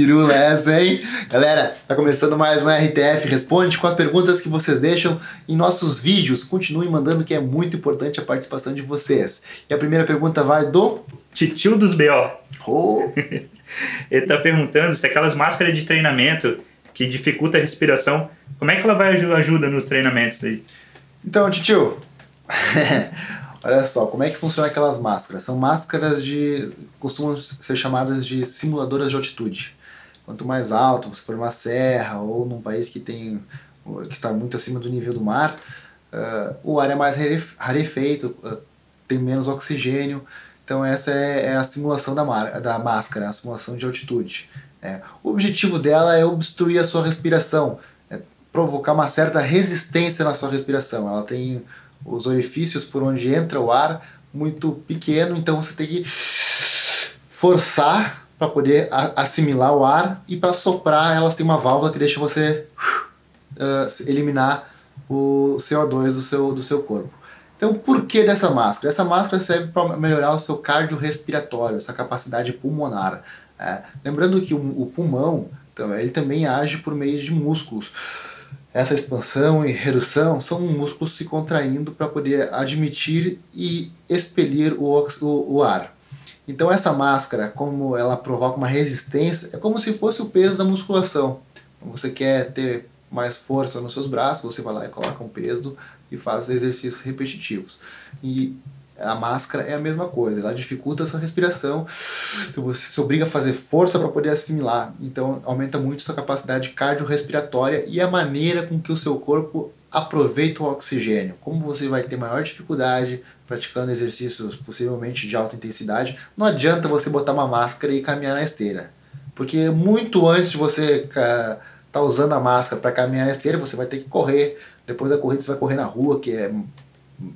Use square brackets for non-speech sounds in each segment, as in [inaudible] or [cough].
firula essa, hein? Galera, tá começando mais um RTF Responde com as perguntas que vocês deixam em nossos vídeos. Continuem mandando que é muito importante a participação de vocês. E a primeira pergunta vai do... Titio dos B.O. Oh. [laughs] Ele tá perguntando se aquelas máscaras de treinamento que dificulta a respiração, como é que ela vai ajuda nos treinamentos aí? Então, titio, [laughs] olha só, como é que funciona aquelas máscaras? São máscaras de. costumam ser chamadas de simuladoras de altitude. Quanto mais alto você for numa serra ou num país que tem que está muito acima do nível do mar, uh, o ar é mais rarefeito, uh, tem menos oxigênio. Então essa é, é a simulação da, mar, da máscara, a simulação de altitude. É. O objetivo dela é obstruir a sua respiração, é provocar uma certa resistência na sua respiração. Ela tem os orifícios por onde entra o ar muito pequeno, então você tem que forçar para poder assimilar o ar e para soprar elas têm uma válvula que deixa você uh, eliminar o CO2 do seu, do seu corpo. Então, por que dessa máscara? Essa máscara serve para melhorar o seu cardiorrespiratório, essa capacidade pulmonar. É, lembrando que o, o pulmão então, ele também age por meio de músculos. Essa expansão e redução são músculos se contraindo para poder admitir e expelir o, o, o ar. Então essa máscara, como ela provoca uma resistência, é como se fosse o peso da musculação. Você quer ter mais força nos seus braços, você vai lá e coloca um peso e faz exercícios repetitivos. E a máscara é a mesma coisa, ela dificulta a sua respiração, então você se obriga a fazer força para poder assimilar, então aumenta muito sua capacidade cardiorrespiratória e a maneira com que o seu corpo aproveita o oxigênio. Como você vai ter maior dificuldade praticando exercícios possivelmente de alta intensidade, não adianta você botar uma máscara e caminhar na esteira, porque muito antes de você estar tá usando a máscara para caminhar na esteira, você vai ter que correr, depois da corrida você vai correr na rua, que é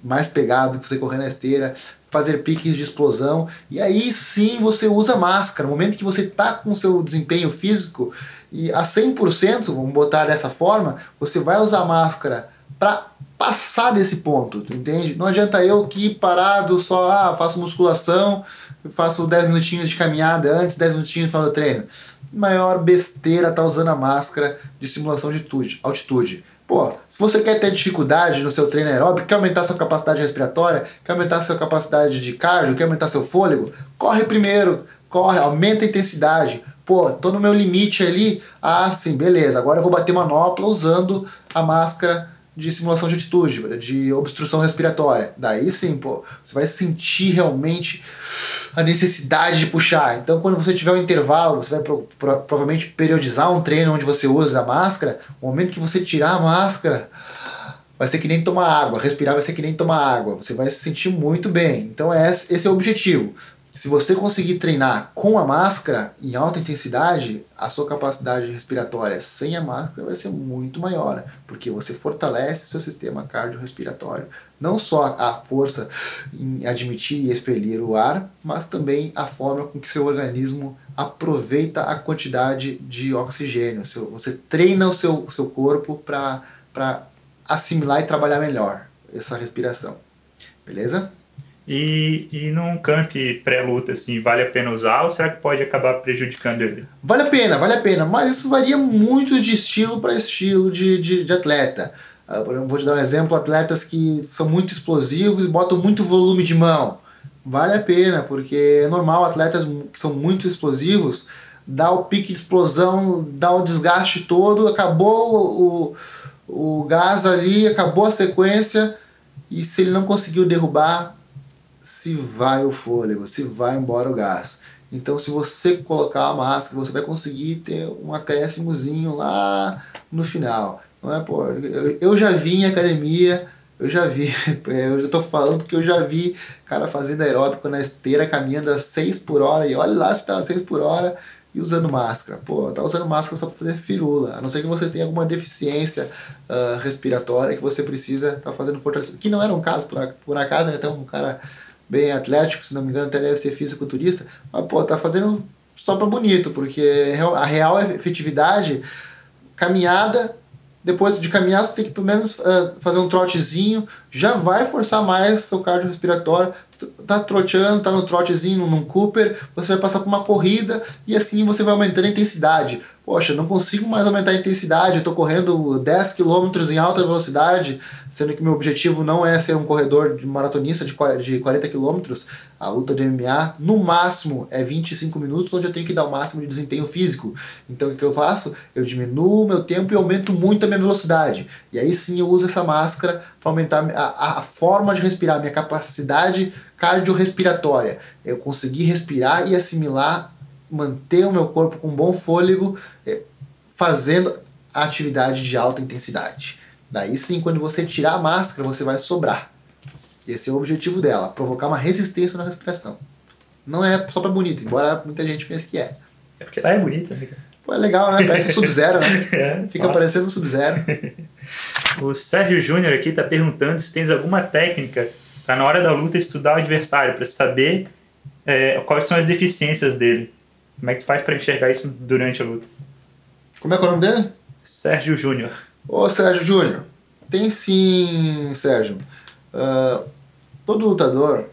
mais pegado que você correr na esteira, fazer piques de explosão, e aí sim você usa máscara. No momento que você está com seu desempenho físico e a 100%, vamos botar dessa forma, você vai usar máscara para passar desse ponto, tu entende? Não adianta eu que parado só, ah, faço musculação, faço 10 minutinhos de caminhada antes, 10 minutinhos no final do treino. Maior besteira tá usando a máscara de simulação de altitude. Pô, se você quer ter dificuldade no seu treino aeróbico, quer aumentar sua capacidade respiratória, quer aumentar sua capacidade de cardio, quer aumentar seu fôlego, corre primeiro, corre, aumenta a intensidade. Pô, tô no meu limite ali, ah, sim, beleza, agora eu vou bater manopla usando a máscara de simulação de altitude, de obstrução respiratória. Daí sim, pô, você vai sentir realmente a necessidade de puxar. Então, quando você tiver um intervalo, você vai pro, pro, provavelmente periodizar um treino onde você usa a máscara. O momento que você tirar a máscara, vai ser que nem tomar água. Respirar vai ser que nem tomar água. Você vai se sentir muito bem. Então, é esse é o objetivo. Se você conseguir treinar com a máscara em alta intensidade, a sua capacidade respiratória sem a máscara vai ser muito maior, porque você fortalece o seu sistema cardiorrespiratório. Não só a força em admitir e expelir o ar, mas também a forma com que seu organismo aproveita a quantidade de oxigênio. Você treina o seu, seu corpo para assimilar e trabalhar melhor essa respiração. Beleza? E, e num camp pré-luta, assim, vale a pena usar ou será que pode acabar prejudicando ele? Vale a pena, vale a pena, mas isso varia muito de estilo para estilo de, de, de atleta. Uh, vou te dar um exemplo: atletas que são muito explosivos e botam muito volume de mão. Vale a pena, porque é normal atletas que são muito explosivos dá o pique de explosão, dá o desgaste todo, acabou o, o gás ali, acabou a sequência, e se ele não conseguiu derrubar, se vai o fôlego, se vai embora o gás. Então, se você colocar a máscara, você vai conseguir ter um acréscimozinho lá no final. Não é, pô, eu, eu já vi em academia, eu já vi, [laughs] eu já tô falando porque eu já vi cara fazendo aeróbico na esteira, caminhando a 6 por hora, e olha lá se tá a 6 por hora e usando máscara. Pô, tá usando máscara só para fazer firula, a não ser que você tenha alguma deficiência uh, respiratória que você precisa tá fazendo fortalecimento. Que não era um caso, por, por acaso, né? Um cara bem atlético, se não me engano até deve ser fisiculturista, mas pô, tá fazendo só para bonito, porque a real efetividade, caminhada, depois de caminhar você tem que pelo menos uh, fazer um trotezinho, já vai forçar mais seu cardiorrespiratório, tá troteando, tá no trotezinho, num Cooper, você vai passar por uma corrida e assim você vai aumentando a intensidade. Poxa, não consigo mais aumentar a intensidade, tô correndo 10 km em alta velocidade, sendo que meu objetivo não é ser um corredor de maratonista de 40 km. A luta de MMA, no máximo, é 25 minutos, onde eu tenho que dar o máximo de desempenho físico. Então o que eu faço? Eu diminuo meu tempo e aumento muito a minha velocidade. E aí sim eu uso essa máscara para aumentar a, a forma de respirar, minha capacidade cardiorrespiratória. Eu conseguir respirar e assimilar, manter o meu corpo com bom fôlego, é, fazendo atividade de alta intensidade. Daí sim, quando você tirar a máscara, você vai sobrar. Esse é o objetivo dela, provocar uma resistência na respiração. Não é só para bonito, embora muita gente pense que é. É porque lá é bonita, né? Pô, é legal, né? Parece um [laughs] Sub-Zero, né? É, Fica nossa. parecendo um Sub-Zero. [laughs] o Sérgio Júnior aqui está perguntando se tens alguma técnica para na hora da luta estudar o adversário, para saber é, quais são as deficiências dele. Como é que tu faz para enxergar isso durante a luta? Como é que é o nome dele? Sérgio Júnior. Ô Sérgio Júnior, tem sim, Sérgio. Uh, todo lutador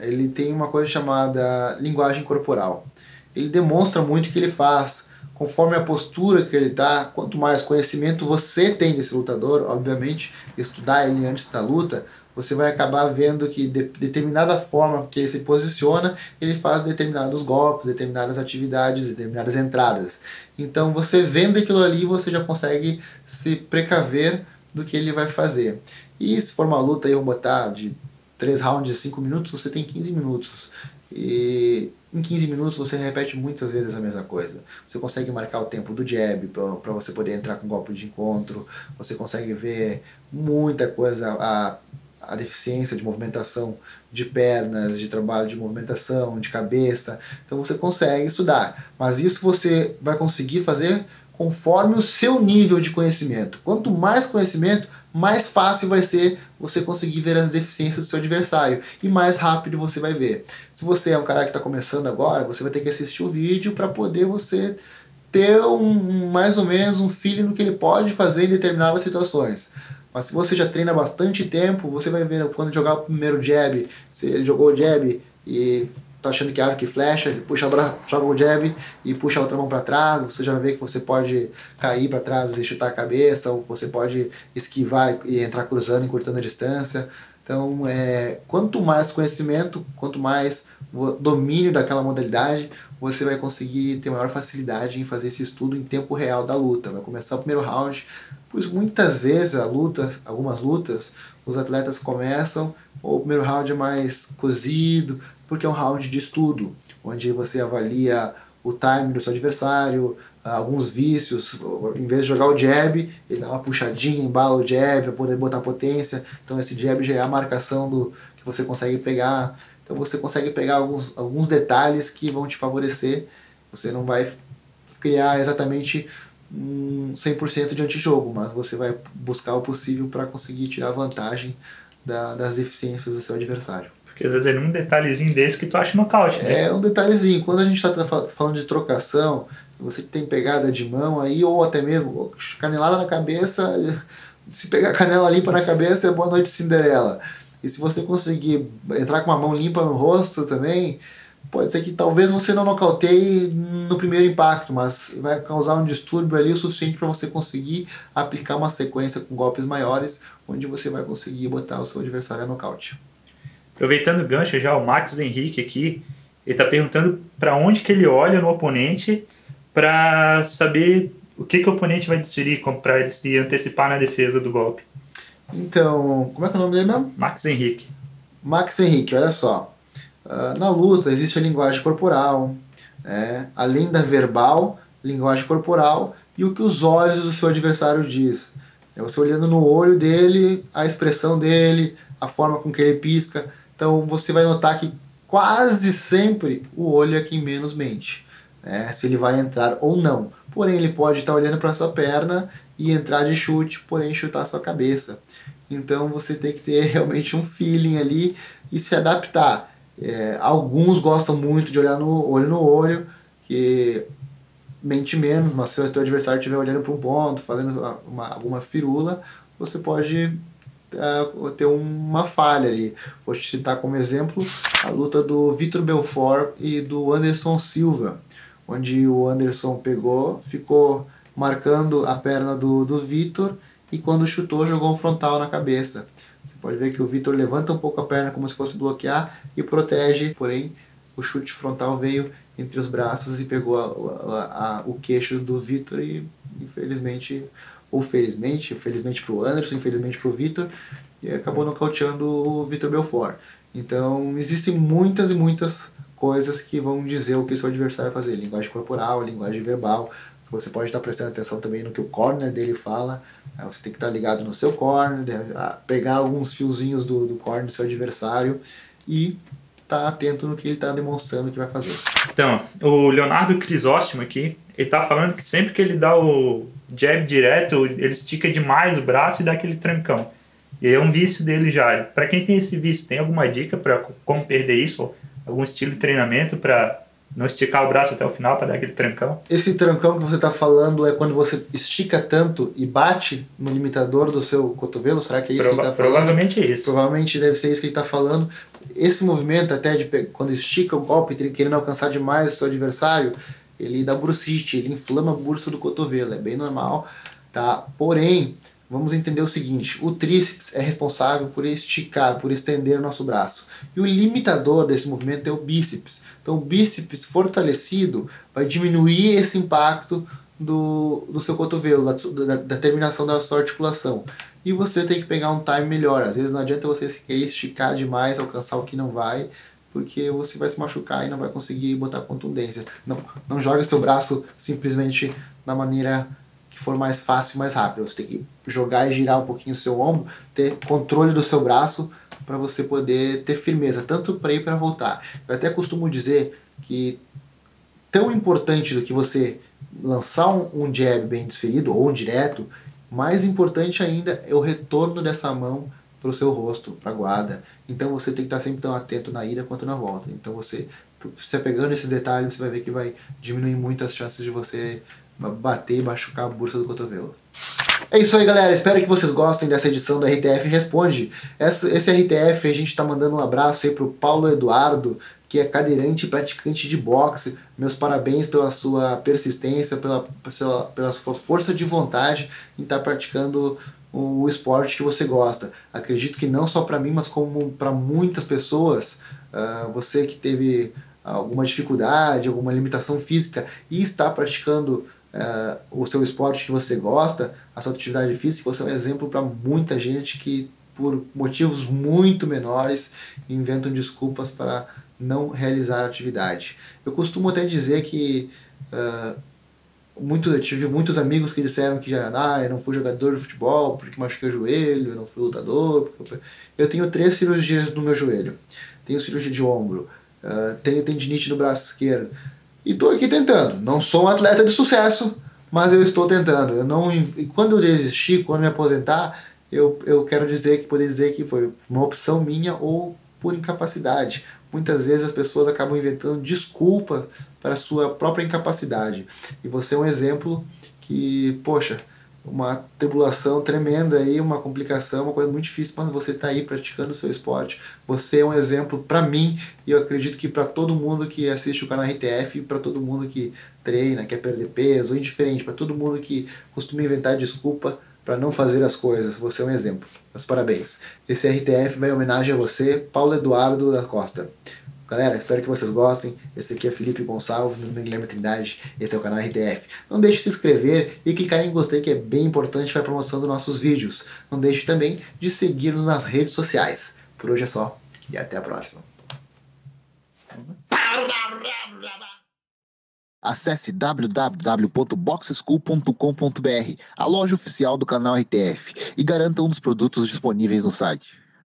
ele tem uma coisa chamada linguagem corporal. Ele demonstra muito o que ele faz, conforme a postura que ele está, quanto mais conhecimento você tem desse lutador, obviamente, estudar ele antes da luta, você vai acabar vendo que de determinada forma que ele se posiciona, ele faz determinados golpes, determinadas atividades, determinadas entradas. Então, você vendo aquilo ali, você já consegue se precaver do que ele vai fazer. E se for uma luta, eu botar de 3 rounds de 5 minutos, você tem 15 minutos. E em 15 minutos você repete muitas vezes a mesma coisa. Você consegue marcar o tempo do jab para você poder entrar com golpe de encontro. Você consegue ver muita coisa, a, a deficiência de movimentação de pernas, de trabalho de movimentação, de cabeça. Então você consegue estudar. Mas isso você vai conseguir fazer conforme o seu nível de conhecimento. Quanto mais conhecimento, mais fácil vai ser você conseguir ver as deficiências do seu adversário e mais rápido você vai ver. Se você é um cara que está começando agora, você vai ter que assistir o vídeo para poder você ter um, mais ou menos um feeling do que ele pode fazer em determinadas situações. Mas se você já treina bastante tempo, você vai ver quando jogar o primeiro jab, você jogou o jab e tá achando que é arco e flecha, ele puxa joga o jab e puxa a outra mão para trás, você já ver que você pode cair para trás e chutar a cabeça, ou você pode esquivar e entrar cruzando, encurtando a distância. Então, é, quanto mais conhecimento, quanto mais domínio daquela modalidade, você vai conseguir ter maior facilidade em fazer esse estudo em tempo real da luta. Vai começar o primeiro round, pois muitas vezes a luta, algumas lutas, os atletas começam, o primeiro round é mais cozido, porque é um round de estudo, onde você avalia o time do seu adversário, alguns vícios, em vez de jogar o jab, ele dá uma puxadinha, embala o jab para poder botar potência, então esse jab já é a marcação do que você consegue pegar, então você consegue pegar alguns, alguns detalhes que vão te favorecer, você não vai criar exatamente um 100% de antijogo, mas você vai buscar o possível para conseguir tirar vantagem da, das deficiências do seu adversário. Porque às vezes é um detalhezinho desse que tu acha nocaute, né? É um detalhezinho. Quando a gente está falando de trocação, você tem pegada de mão aí, ou até mesmo canelada na cabeça, se pegar canela limpa na cabeça é boa noite Cinderela. E se você conseguir entrar com uma mão limpa no rosto também, pode ser que talvez você não nocauteie no primeiro impacto, mas vai causar um distúrbio ali o suficiente para você conseguir aplicar uma sequência com golpes maiores, onde você vai conseguir botar o seu adversário a nocaute. Aproveitando o gancho já, o Max Henrique aqui, ele está perguntando para onde que ele olha no oponente para saber o que, que o oponente vai desferir para ele se antecipar na defesa do golpe. Então, como é que é o nome dele mesmo? Max Henrique. Max Henrique, olha só. Uh, na luta existe a linguagem corporal, né? além da verbal, linguagem corporal e o que os olhos do seu adversário diz. É você olhando no olho dele, a expressão dele, a forma com que ele pisca. Então você vai notar que quase sempre o olho é quem menos mente, né? se ele vai entrar ou não. Porém, ele pode estar olhando para sua perna e entrar de chute, porém chutar sua cabeça. Então você tem que ter [laughs] realmente um feeling ali e se adaptar. É, alguns gostam muito de olhar no olho no olho, que mente menos, mas se o seu adversário estiver olhando para um ponto, fazendo uma, alguma firula, você pode uh, ter uma falha ali. Vou te citar como exemplo a luta do Vitor Belfort e do Anderson Silva, onde o Anderson pegou, ficou marcando a perna do, do Vitor e quando chutou jogou um frontal na cabeça. Você pode ver que o Vitor levanta um pouco a perna como se fosse bloquear e protege, porém o chute frontal veio entre os braços e pegou a, a, a, o queixo do Vitor e infelizmente ou felizmente, felizmente para o Anderson, infelizmente para o Vitor, e acabou nocauteando o Vitor Belfort. Então, existem muitas e muitas coisas que vão dizer o que seu adversário vai fazer. Linguagem corporal, linguagem verbal. Você pode estar prestando atenção também no que o corner dele fala. Né? Você tem que estar ligado no seu corner, pegar alguns fiozinhos do, do corner do seu adversário e estar tá atento no que ele está demonstrando que vai fazer. Então, o Leonardo Crisóstomo aqui, ele está falando que sempre que ele dá o jab direto, ele estica demais o braço e dá aquele trancão. E é um vício dele já. Para quem tem esse vício, tem alguma dica para como perder isso? Algum estilo de treinamento para não esticar o braço até o final para dar aquele trancão? Esse trancão que você está falando é quando você estica tanto e bate no limitador do seu cotovelo? Será que é isso Prova que ele está falando? Provavelmente é isso. Provavelmente deve ser isso que ele está falando. Esse movimento até de quando estica o golpe, querendo alcançar demais o seu adversário, ele dá bursite, ele inflama a bursa do cotovelo, é bem normal, tá? Porém, vamos entender o seguinte, o tríceps é responsável por esticar, por estender o nosso braço. E o limitador desse movimento é o bíceps. Então o bíceps fortalecido vai diminuir esse impacto do, do seu cotovelo, da, da, da terminação da sua articulação. E você tem que pegar um time melhor. Às vezes não adianta você querer esticar demais, alcançar o que não vai, porque você vai se machucar e não vai conseguir botar contundência. Não, não joga seu braço simplesmente da maneira que for mais fácil e mais rápido. Você tem que jogar e girar um pouquinho o seu ombro, ter controle do seu braço para você poder ter firmeza, tanto para ir para voltar. Eu até costumo dizer que tão importante do que você lançar um, um jab bem desferido ou um direto, mais importante ainda é o retorno dessa mão para o seu rosto, para a guarda. Então você tem que estar sempre tão atento na ida quanto na volta. Então você, você pegando esses detalhes, você vai ver que vai diminuir muito as chances de você bater e machucar a bursa do cotovelo. É isso aí, galera. Espero que vocês gostem dessa edição do RTF Responde. Esse RTF a gente está mandando um abraço aí pro Paulo Eduardo, que é cadeirante e praticante de boxe. Meus parabéns pela sua persistência, pela, pela, pela sua força de vontade em estar tá praticando o esporte que você gosta. Acredito que não só para mim, mas como para muitas pessoas, uh, você que teve alguma dificuldade, alguma limitação física e está praticando uh, o seu esporte que você gosta, a sua atividade física, você é um exemplo para muita gente que, por motivos muito menores, inventam desculpas para não realizar a atividade. Eu costumo até dizer que uh, muito, eu tive muitos amigos que disseram que já, ah, eu não fui jogador de futebol porque machuquei o joelho, eu não fui lutador. Porque... Eu tenho três cirurgias no meu joelho. Tenho cirurgia de ombro, uh, tenho tendinite no braço esquerdo. E estou aqui tentando. Não sou um atleta de sucesso, mas eu estou tentando. Eu não, e quando eu desistir, quando me aposentar, eu, eu quero dizer que poder dizer que foi uma opção minha ou por incapacidade. Muitas vezes as pessoas acabam inventando desculpa para a sua própria incapacidade. E você é um exemplo que, poxa, uma tribulação tremenda aí, uma complicação, uma coisa muito difícil, mas você está aí praticando o seu esporte. Você é um exemplo para mim e eu acredito que para todo mundo que assiste o canal RTF, para todo mundo que treina, quer perder peso, ou indiferente, para todo mundo que costuma inventar desculpa para não fazer as coisas. Você é um exemplo. Meus parabéns. Esse RTF vai em homenagem a você, Paulo Eduardo da Costa. Galera, espero que vocês gostem. Esse aqui é Felipe Gonçalves, meu nome é Guilherme Trindade. Esse é o canal RTF. Não deixe de se inscrever e clicar em gostei, que é bem importante para a promoção dos nossos vídeos. Não deixe também de seguir-nos nas redes sociais. Por hoje é só e até a próxima. Acesse www.boxschool.com.br, a loja oficial do canal RTF, e garanta um dos produtos disponíveis no site.